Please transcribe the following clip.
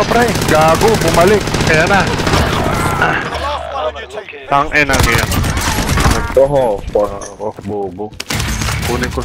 ka, pre. Gago, bumalik. Kaya na. Tang ina yan. Nagtoho. Ako, bobo. Kunin ko.